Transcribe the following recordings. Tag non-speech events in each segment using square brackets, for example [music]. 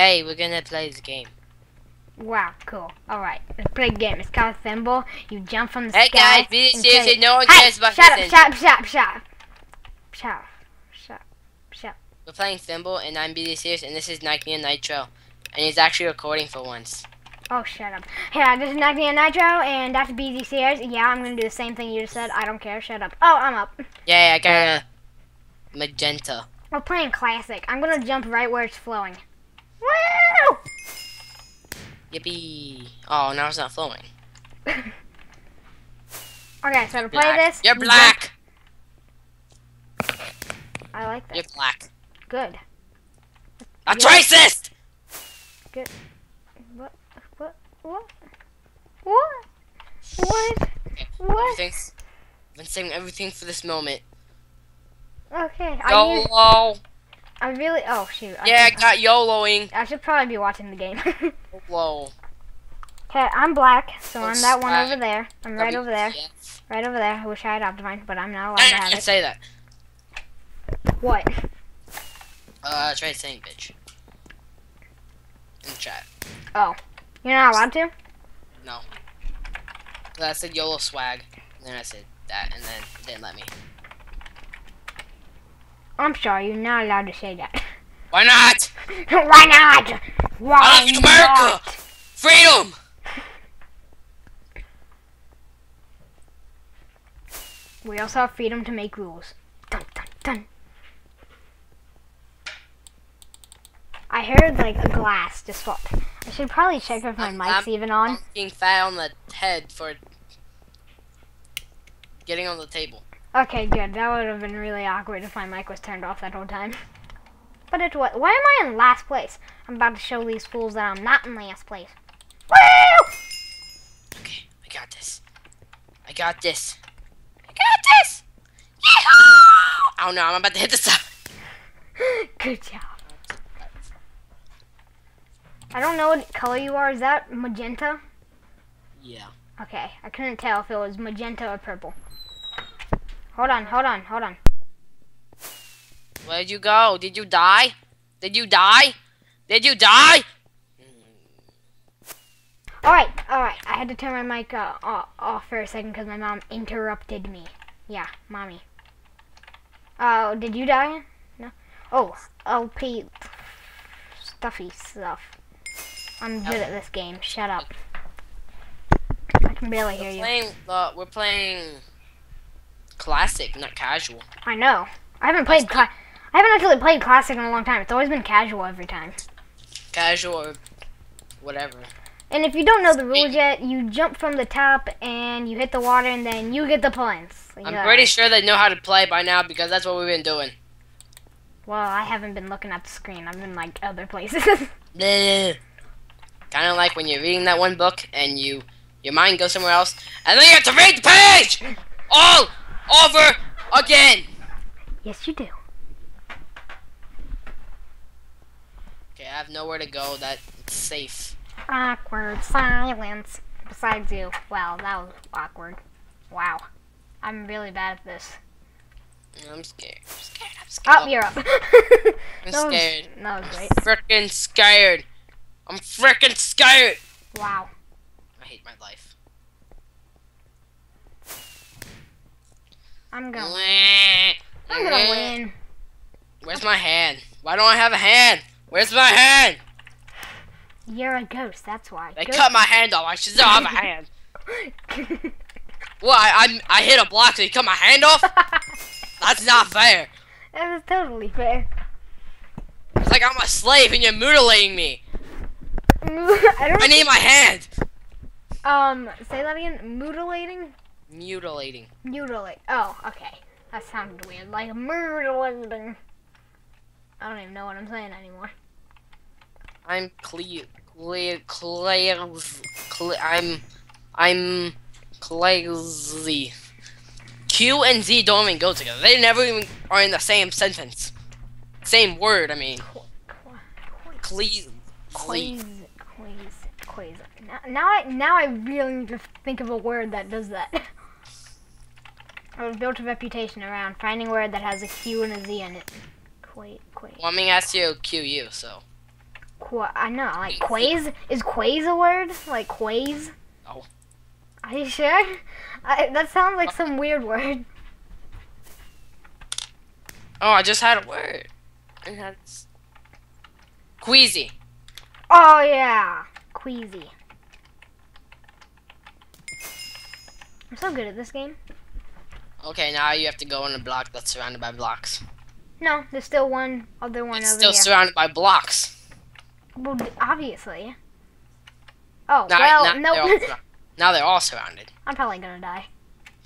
Hey, we're gonna play this game. Wow, cool. Alright, let's play a game. It's called Thimble. You jump from the Hey sky. guys, be serious. No one Hey, cares about shut this. shut up, shut up, shut up. Shut up, shut up, shut up. We're playing Thimble, and I'm BZ Sears, and this is Nike and Nitro, and he's actually recording for once. Oh, shut up. Hey, this is Nike and Nitro, and that's BZ Sears. Yeah, I'm gonna do the same thing you just said. I don't care. Shut up. Oh, I'm up. Yeah, I got a magenta. We're playing classic. I'm gonna jump right where it's flowing. Woo! Yippee! Oh, now it's not flowing. [laughs] Okay, so I'm gonna play this, You're black. I like that. You're black. Good. That's Yeah. racist. What? What? What? What? What? What? Everything's. I've been saving everything for this moment. Okay. I, use, YOLO. I really. Oh shoot. I Yeah, I got YOLOing. I should probably be watching the game. [laughs] YOLO. Okay, I'm black, so I'm that one over there. I'm right over there. WTF. Right over there. I wish I had Optifine, but I'm not allowed I to have can't it. say that. What? Uh, try saying bitch. In the chat. Oh. You're not allowed to? No. I said YOLO swag. And then I said that, and then didn't let me. I'm sorry, you're not allowed to say that. [laughs] [laughs] Why not? Why not? Why I love America! not? Freedom! We also have freedom to make rules. Dun, dun, dun. I heard like a glass just fall. I should probably check if my I'm- mic's I'm- even on. Being fat on the head for getting on the table. Okay, good. That would have been really awkward if my mic was turned off that whole time. But it was. Why am I in last place? I'm about to show these fools that I'm not in last place. Woo! Okay, I got this. I got this. I got this! Yeehaw! Oh no, I'm about to hit the side. [laughs] Good job. I don't know what color you are. Is that magenta? Yeah. Okay, I couldn't tell if it was magenta or purple. Hold on, hold on, hold on. Where'd you go? Did you die? Did you die? Did you die? Alright, alright. I had to turn my mic uh, off for a second because my mom interrupted me. Yeah, mommy. Oh, did you die? No? Oh, LP stuffy stuff. I'm good at this game. Shut up. I can barely hear We're you. playing, uh, we're playing classic, not casual. I know. I haven't played. Cla- I haven't actually played classic in a long time. It's always been casual every time. Casual or whatever. And if you don't know the rules yet, you jump from the top and you hit the water, and then you get the points. I'm pretty sure they know how to play by now because that's what we've been doing. Well, I haven't been looking at the screen. I've been like other places. [laughs] Kind of like when you're reading that one book and you your mind goes somewhere else, and then you have to read the page all over again. yes, you do. Okay, I have nowhere to go that's safe. Awkward silence. Besides you. Well, that was awkward. Wow. I'm really bad at this. Mm, I'm scared. I'm scared. I'm scared. Oh, you're up. [laughs] I'm that was, scared. That was great. Frickin' scared. I'm frickin' scared. Wow. I hate my life. I'm gonna. win. I'm gonna win. Where's my hand? Why don't I have a hand? Where's my hand? You're a ghost. That's why. They Ghost- cut my hand off. I should still have a [laughs] hand. [laughs] Well, I, I, I hit a block, so you cut my hand off? [laughs] That's not fair. that is totally fair. It's like I'm a slave and you're mutilating me. I I need my hand. Um, say that again. Mutilating. Mutilating. Mutilate. Oh, okay. That sounded weird. Like mutilating. I don't even know what I'm saying anymore. I'm cle cle cle cle I'm I'm crazy. Q and Z don't even go together. They never even are in the same sentence. Same word, I mean. Cle Quaze, quaze, quaze. Now, now I now I really need to think of a word that does that. I've built a reputation around finding a word that has a Q and a Z in it. Quaze, quaze. Well, I mean, that's you, Q, you, so. Qu- I know, like quays. Is quays a word? Like quays? No. Are you sure? I, that sounds like oh. some weird word. Oh, I just had a word. And that's queasy. Oh yeah, queasy. I'm so good at this game. Okay, now you have to go in a block that's surrounded by blocks. No, there's still one other one It's over still surrounded by blocks. well, obviously. Oh Now, well, no. they're all, [laughs] now they're all surrounded. I'm probably gonna die.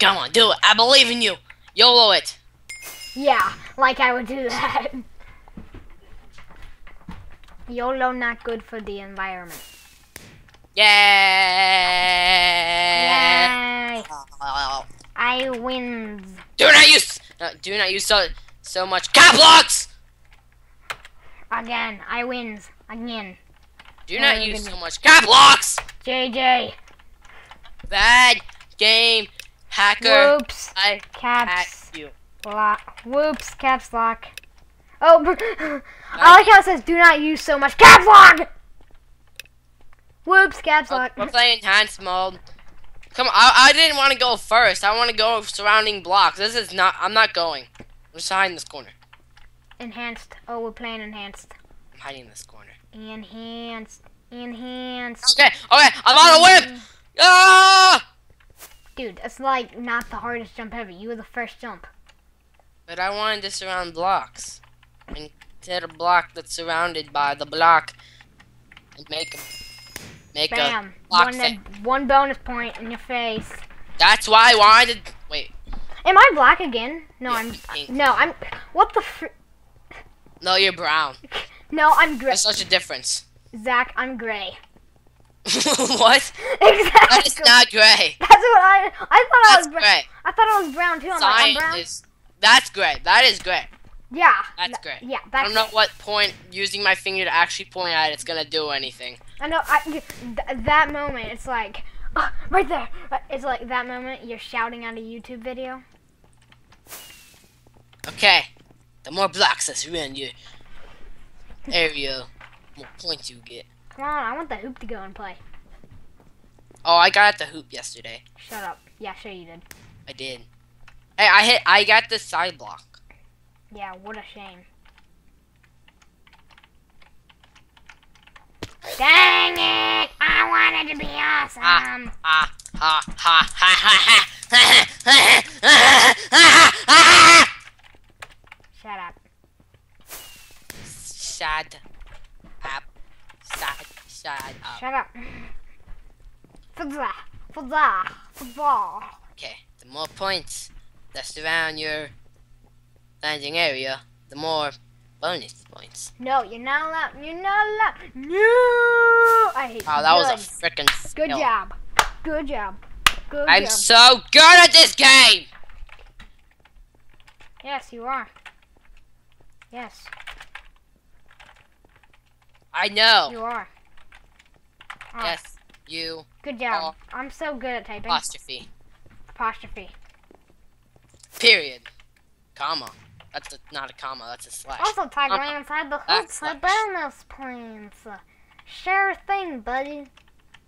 Come on, do it. I believe in you. YOLO it. Yeah, like I would do that. [laughs] YOLO not good for the environment. Yeah. Yay! [laughs] I wins. Do not use. Uh, do not use so so much cap blocks. Again, I wins. Again. Do not use so much cap blocks. JJ. Bad game hacker. Whoops. I Caps. you. Lock. Whoops. Caps lock. Oh, [laughs] I like how it says do not use so much caps lock. Whoops. Caps Oh, lock. we're playing enhanced mode. Come on, I, I didn't want to go first. I want to go surrounding blocks. This is not. I'm not going. I'm just hiding this corner. Enhanced. Oh, we're playing enhanced. I'm hiding this corner. Enhanced. Enhanced. Okay. Okay. I'm on a whip. Ah! Dude, it's like not the hardest jump ever. You were the first jump. But I wanted to surround blocks. And hit a block that's surrounded by the block. And make a make a Bam. block One, one bonus point in your face. That's why I wanted. Wait. Am I black again? No, Yeah, I'm. pink. No, I'm. What the? Fr- No, you're brown. no, I'm gray. There's such a difference. Zach, I'm gray. [laughs] what? exactly. That is not gray. [laughs] That's what I. I thought I was. Gray. I thought I was brown too. I'm like, I'm Science brown. is. That's gray. That is gray. Yeah. That's th- gray. Yeah, I that's. don't know what point using my finger to actually point at it's gonna do anything. I know. I, th- that moment, it's like, uh, right there. It's like that moment you're shouting at a YouTube video. Okay. The more blocks that's around your area, the more points you get. Come on, I want the hoop to go and play. Oh, I got the hoop yesterday. Shut up. Yeah, sure you did. I did. Hey, I hit. I got the side block. Yeah, what a shame. Dang it! I wanted to be awesome. Ah, ha, ha, ha, ha, ha, ha. Shut up. Shut up. Shut, shut up. Shut up. Fuzza. Fuzza. Fuzza. Okay, the more points that surround your landing area, the more bonus points. No, you're not allowed. You're not allowed. No! I hate Wow, that was a freaking Good skill. job. Good job. Good I'm job. so good at this game! yes, you are. Yes, I know. you are. Oh, Yes, you Good job. are. I'm so good at typing. apostrophe. Apostrophe. Period. Comma. That's a, not a comma, that's a slash. Also, tag Um, inside the hook for bonus points. Sure thing, buddy.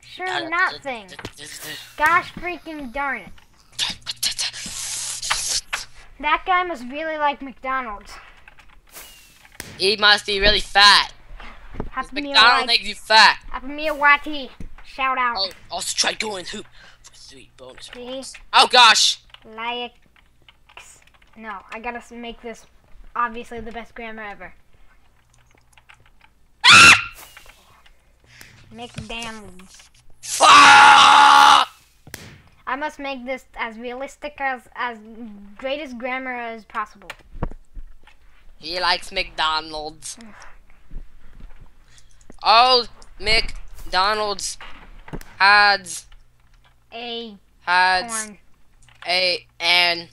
Sure Uh, not thing. Gosh freaking darn it. That guy must really like McDonald's. He must be really fat. Happy meal McDonald's like, makes you fat. Happy meal YT. Shout out. I'll also try going hoop for three bonus points. Oh gosh! Likes. No, I gotta make this obviously the best grammar ever. [coughs] McDonald's. Ah! I must make this as realistic as as greatest grammar as possible. He likes McDonald's. Oh, McDonald's has A has corn. a an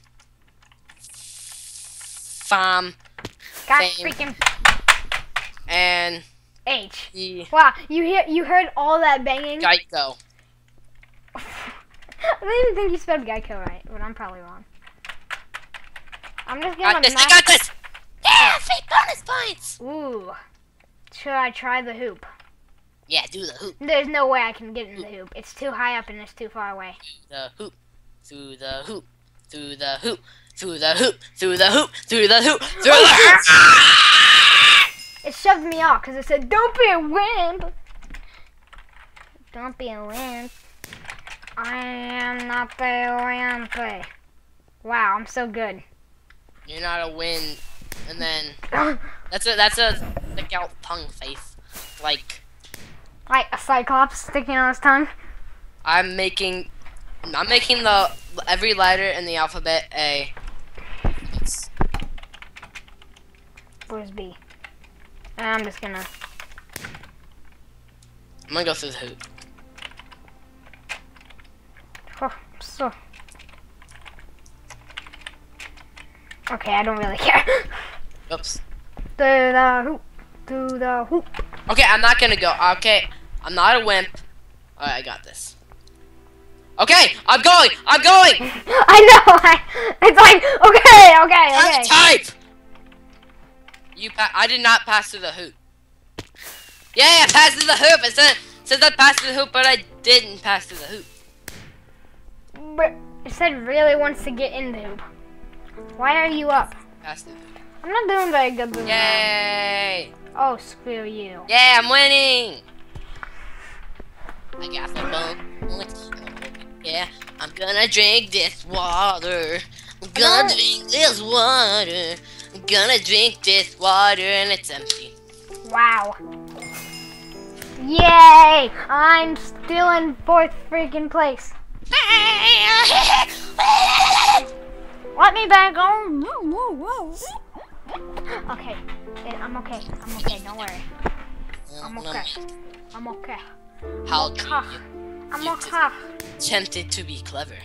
farm Same. freaking and H. he Wow, you hear you heard all that banging? Geico. [laughs] I don't even think you spelled Geico right, but I'm probably wrong. I'm just gonna Got this. I got this. Yeah, three bonus points. Ooh. Should I try the hoop? Yeah, do the hoop. There's no way I can get in the hoop. It's too high up and it's too far away. The hoop. Through the hoop. Through the hoop. Through the hoop. Through the hoop. Through the hoop. Through the oh, hoop. It shoved me off because it said, "Don't be a wimp." Don't be a wimp. I am not the wimp. Wow, I'm so good. You're not a win. And then [coughs] that's a that's a stick out tongue face. Like like a cyclops sticking out his tongue. I'm making I'm making the every letter in the alphabet A. It's, Where's B? I'm just gonna. I'm gonna go through the hoop. Oh, so. Okay, I don't really [laughs] care. Oops. to the hoop. To the hoop. Okay, I'm not gonna go. Okay, I'm not a wimp. Alright, I got this. Okay, I'm going. I'm going. [laughs] I know. I, it's like okay, okay, okay. Type. You pa- I did not pass through the hoop. Yeah, I passed through the hoop. It said, it says I passed through the hoop, but I didn't pass through the hoop. But it said really wants to get in the hoop. Why are you up? Pass. I'm not doing very good round. Yay! Oh, screw you. Yeah, I'm winning. I got the bone. Yeah, I'm gonna drink this water. I'm gonna drink this water. I'm gonna drink this water and it's empty. Wow. Yay! I'm still in fourth freaking place. Let me back on. Okay. Eh, I'm okay. I'm okay. Don't worry. I'm okay. I'm okay. How Okay. I'm okay. tempted to be clever?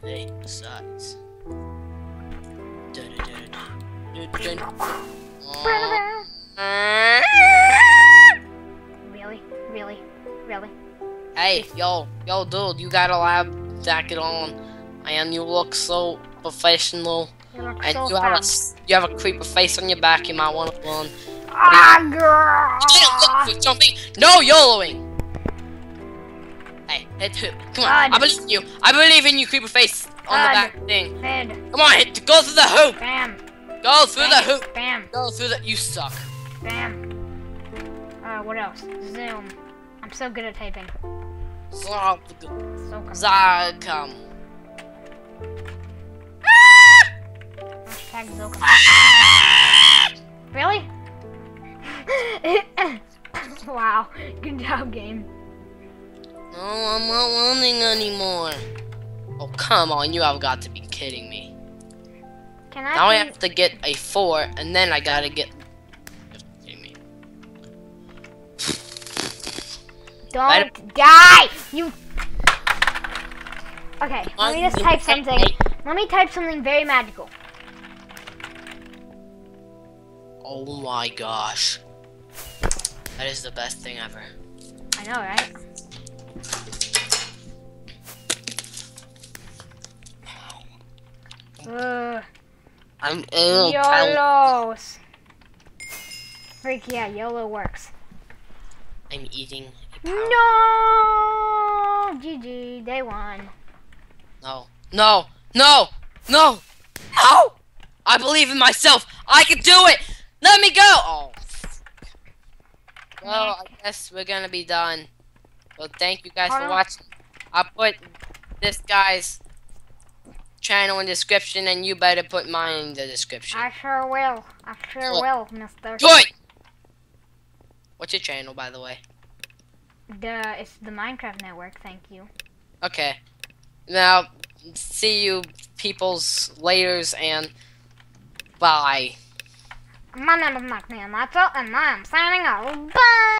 Hey, besides. Really? Really? Really? Hey, yo, yo, dude, you got a lab jacket on, and you look so professional, You look and so you have a you have a creeper face on your back. You might want to run. Ah, girl! look for something. No YOLOing. Hey, hit hoop. Come on. I believe in you. I believe in you, creeper face on the back thing. Come on, hit, go through the hoop. Bam. Go through the hoop. Bam. Go through the. You suck. Bam. Uh, what else? Zoom. I'm so good at typing. Come. Zagum. Hashtag Zokum. Really? [laughs] wow. Good job, game. No, I'm not running anymore. Oh, come on. You have got to be kidding me. Can I? Now I have to get a four, and then I gotta get. Don't die, you. Okay, let me just type something. Let me type something very magical. Oh my gosh. That is the best thing ever. I know, right? Ugh. I'm ill. YOLOs. Freak yeah, YOLO works. I'm eating. No! GG, they won. No. No. No. No. No. I believe in myself. I can do it. Let me go. Oh. Well, I guess we're gonna be done. Well, thank you guys Hold for on. watching. I'll put this guy's channel in description, and you better put mine in the description. I sure will. I sure Cool. will, mister. Good. What's your channel, by the way? The, it's the Minecraft Network, thank you. Okay. Now, see you people's laters and bye. My name is Mac Nato, and I'm signing off. Bye!